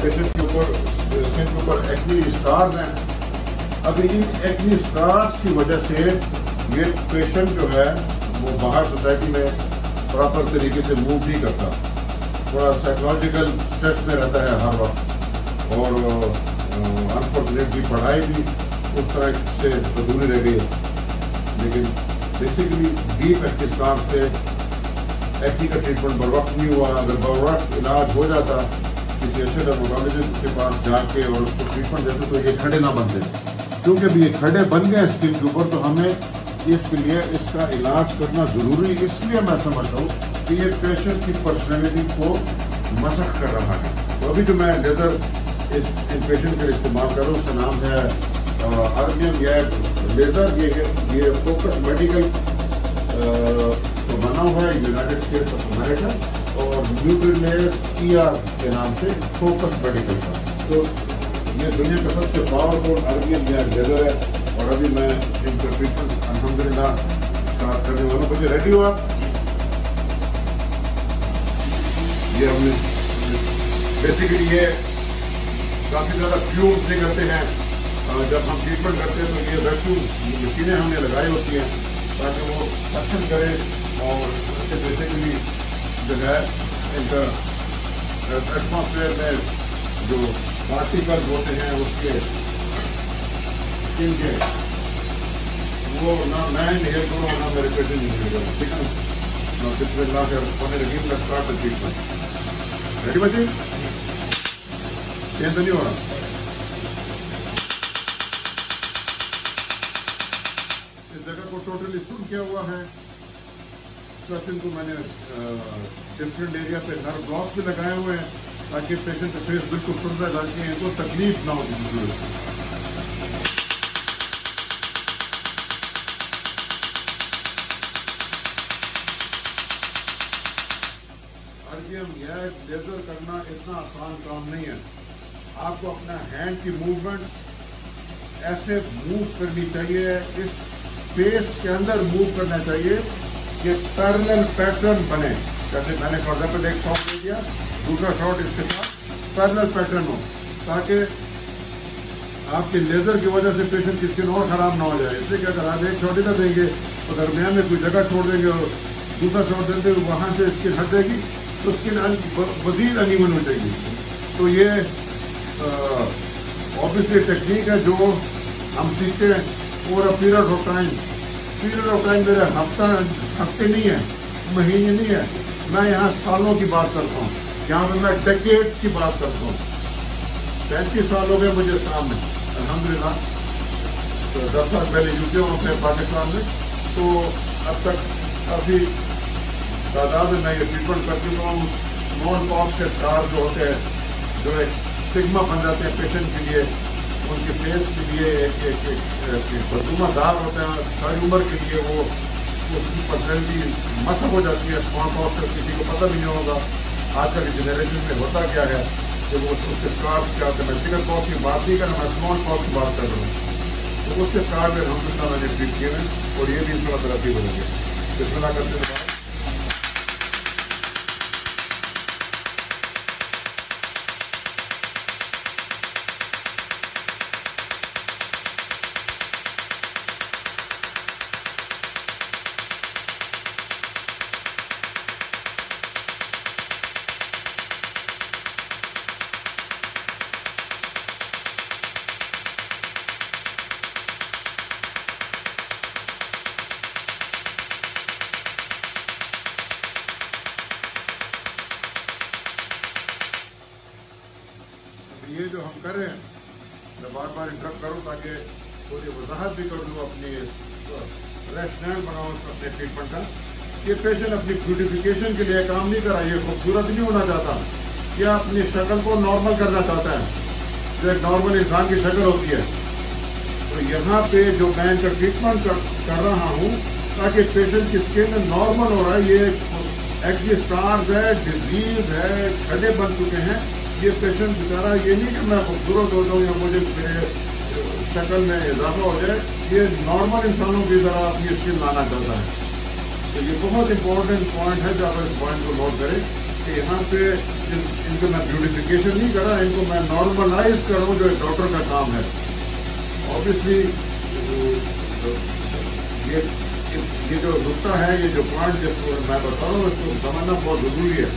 Patient के ऊपर skin के ऊपर एक्नी स्टार्स हैं। अभी इन एक्नी स्टार्स की वजह से ये पेशेंट जो है, वो बाहर सोसाइटी में प्रॉपर तरीके से मूव नहीं करता। थोड़ा साइकोलॉजिकल स्ट्रेस में रहता है हर वक्त। और अनफॉर्चुनेटली पढ़ाई भी उस तरह से अधूरी रह गई है। लेकिन बेसिकली डीप एक्टिस्कार से एक्टी का ट्रीटमेंट बर वक्त नहीं हुआ। अगर बर वक्त इलाज हो जाता किसी अच्छे डर्मोटोलॉजिस्ट के पास जाके और उसको ट्रीटमेंट देते तो ये खड़े ना बनते क्योंकि अभी ये खड़े बन गए स्किन के ऊपर तो हमें इसके लिए, इसका इलाज करना ज़रूरी इसलिए मैं समझता हूँ कि ये पेशेंट की पर्सनैलिटी को मसख कर रहा है। तो अभी जो मैं लेज़र इस पेशेंट का इस्तेमाल कर रहा हूँ, उसका नाम है आर्मियम या लेज़र ये ये फोकस मेडिकल तो बना हुआ है यूनाइटेड स्टेट्स ऑफ़ अमेरिका ईआर के नाम से फोकस मेडिकल का तो ये दुनिया का सबसे पावरफुल आर्मियम या लेज़र है। और अभी मैं इनका ट्रीटमेंट अलहमदिल्ला स्टार्ट करने वाला हूँ। मुझे रेडी हुआ ये हमने बेसिकली ये काफ़ी ज़्यादा फ्यूम्स करते हैं। जब हम ट्रीटमेंट करते हैं तो ये वैक्यूम मशीनें हमने लगाई होती हैं ताकि वो सक्शन करें और उससे बेसिकली जो है इनका एटमोसफेयर में जो पार्टिकल होते हैं, उसके स्किन के वो ना मैं इनहेल करूँ ना मेरे पेशेंट इनहेल करूँ ठीक है ना? किसमें ला कर होने लगी, मैं स्टार्ट द ट्रीटमेंट रेडी बची चेंज तो नहीं हो रहा। जगह को टोटली सुन किया हुआ है? प्लस इनको मैंने डिफरेंट एरिया पे नर ब्लॉक भी लगाए हुए हैं ताकि पेशेंट का फेस बिल्कुल सुन रहा ताकि इनको तकलीफ़ ना हो लेजर करना इतना आसान काम नहीं है। आपको अपना हैंड की मूवमेंट ऐसे मूव करनी चाहिए, इस फेस के अंदर मूव करना चाहिए कि पैरेलल पैटर्न बने। जैसे मैंने फॉर एग्ज़ाम्पल एक शॉट ले दिया दूसरा शॉट इसके साथ पैरेलल पैटर्न हो, ताकि आपके लेजर की वजह से पेशेंट की स्किन और ख़राब ना हो जाए। इसलिए क्या अगर आप एक शॉट इधर देंगे तो दरमियान में कोई जगह छोड़ देंगे और दूसरा शॉट देते हुए वहाँ से स्किन हट जाएगी तो स्किन मजीद अनइवन हो जाएगी। तो ये ऑब्वियसली टेक्निक है जो हम सीखते हैं over a period of time period of time मेरे हफ़्ता हफ़्ते नहीं है, महीने नहीं है। मैं यहाँ सालों की बात करता हूँ। यहाँ पर मैं डेकेट्स की बात करता हूँ। पैंतीस साल हो गए मुझे सामने अलहमदिल्ला तो दस साल पहले यूके हूँ अपने पाकिस्तान में। तो अब तक काफ़ी तादाद में मैं ये ट्रीटमेंट कर चुका हूँ। स्मॉल पॉक्स के स्टार जो होते हैं, जो एक स्टिग्मा बन जाते हैं पेशेंट के लिए। उनके फेस के लिए एक एक, एक बदुमादार होते हैं सारी उम्र के लिए वो उसकी पर्सनैलिटी मसक हो जाती है। स्मॉल पॉक्स का किसी को पता भी नहीं होगा आजकल जनरेशन में होता क्या है कि वो उसके स्कार्फ क्या होते हैं मैं चिकन पॉक्स की बात नहीं कर रहा मैं स्मॉल पॉक्स की बात कर रहा हूँ। तो उसके स्कार्फ में हम मैंने ट्रीट किए हैं और ये भी इसमें तरक्की बनेंगे बिस्मिल्लाह करते ये जो हम कर रहे हैं मैं बार बार इंटरप्ट करूँ ताकि थोड़ी वजाहत भी कर दूँ अपनी रैशनल बनाऊँ अपने ट्रीटमेंट का ये पेशेंट अपनी ब्यूटिफिकेशन के लिए काम नहीं कर रहा ये खूबसूरत नहीं होना चाहता। ये अपनी शक्ल को नॉर्मल करना चाहता है। जो एक नॉर्मल इंसान की शक्ल होती है। तो यहाँ पे जो मैं इनका ट्रीटमेंट कर, कर रहा हूँ ताकि पेशेंट की स्किन नॉर्मल हो रहा है ये एक्जी स्टार्स है डिज़ीज़ है खड़े बन चुके हैं। ये पेशेंट बेचारा ये नहीं कि मैं खूबसूरत हो जाऊँ या मुझे शक्ल में इजाफा हो जाए ये नॉर्मल इंसानों की तरह अपनी स्किल लाना चाहता है। तो ये बहुत इंपॉर्टेंट पॉइंट है जो आप इस पॉइंट को नोट करें कि यहाँ पे इन, इनको मैं ब्यूटिफिकेशन नहीं करा इनको मैं नॉर्मलाइज करूँ जो डॉक्टर का काम है। ऑब्वियसली ये ये जो नुकता है ये जो पॉइंट जिसको मैं बता रहा हूँ इसको समझना बहुत ज़रूरी है।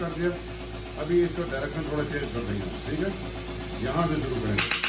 कर दिया। अभी इसको डायरेक्शन थोड़ा चेंज कर देंगे। ठीक है? यहाँ से शुरू करेंगे।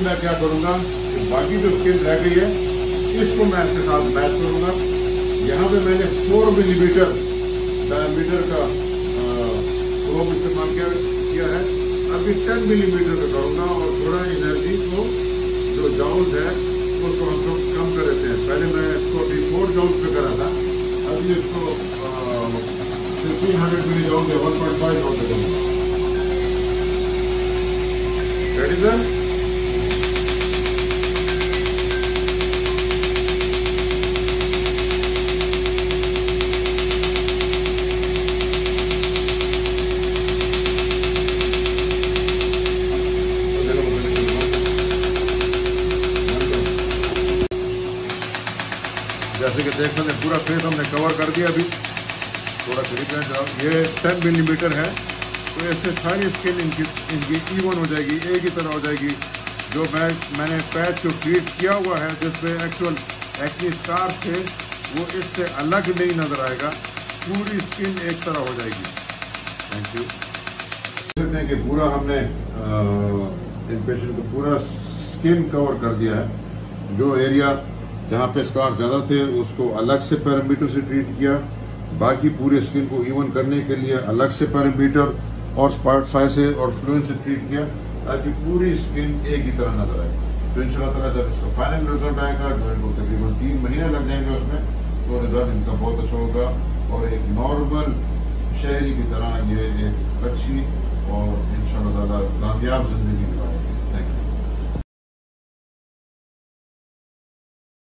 अभी मैं क्या करूँगा? कि बाकी जो स्किन रह गई है, इसको मैं इसके साथ मैच करूँगा। यहाँ पे मैंने फोर मिलीमीटर डायमीटर का प्रोब इस्तेमाल किया है। अभी टेन मिलीमीटर का करूँगा और थोड़ा एनर्जी को, जो जाउन है, उसको हम लोग कम कर देते हैं। पहले मैं इसको अभी फोर जाऊँ पे करा था। अभी इसको फिफ्टीन हंड्रेड मिली जाऊँगे वन पॉइंट फाइव जाऊँ पे करूँगा। रेडी सर जैसे कि देख सकते पूरा फेस हमने कवर कर दिया अभी। थोड़ा करीब में जाओ ये 10 मिलीमीटर है तो इससे सारी स्किन इनकी इनकी इवन हो जाएगी, एक ही तरह हो जाएगी। जो मैं, मैंने पैच जो ट्रीट किया हुआ है जिसमें एक्चुअल एक्नी स्कार थे, वो इससे अलग नहीं नज़र आएगा। पूरी स्किन एक तरह हो जाएगी। थैंक यू सकते हैं कि पूरा हमने इन पेशेंट को पूरा स्किन कवर कर दिया है। जो एरिया जहाँ पे स्कार ज़्यादा थे, उसको अलग से पैरामीटर से ट्रीट किया। बाकी पूरे स्किन को इवन करने के लिए अलग से पैरामीटर और स्पार्ट साइज़ से और फ्लूइन से ट्रीट किया, ताकि पूरी स्किन एक ही तरह नज़र आए। तो इन ताला जब इसका फाइनल रिज़ल्ट आएगा, जो इनको तकरीबन तीन महीने लग जाएँगे उसमें तो रिज़ल्ट इनका बहुत अच्छा होगा और एक नॉर्मल शहरी की तरह ये एक अच्छी और इन कामयाब ज़िंदगी